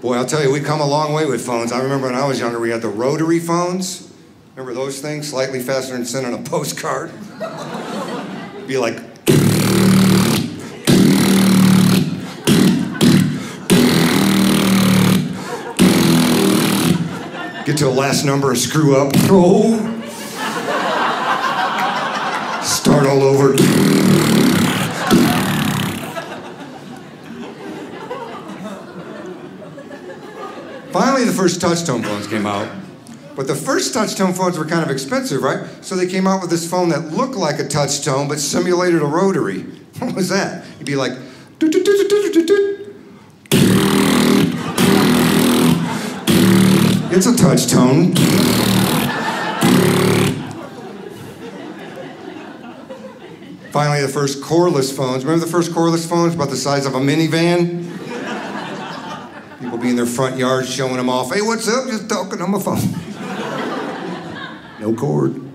Boy, I'll tell you, we come a long way with phones. I remember when I was younger, we had the rotary phones. Remember those things? Slightly faster than sending a postcard. Be like, get to the last number and screw up. Oh. Start all over. Finally, the first touch-tone phones came out. But the first touch-tone phones were kind of expensive, right? So they came out with this phone that looked like a touch-tone but simulated a rotary. What was that? You'd be like, it's a touch-tone. Finally, the first cordless phones. Remember the first cordless phones about the size of a minivan? People be in their front yard showing them off. Hey, what's up? Just talking on my phone. no cord.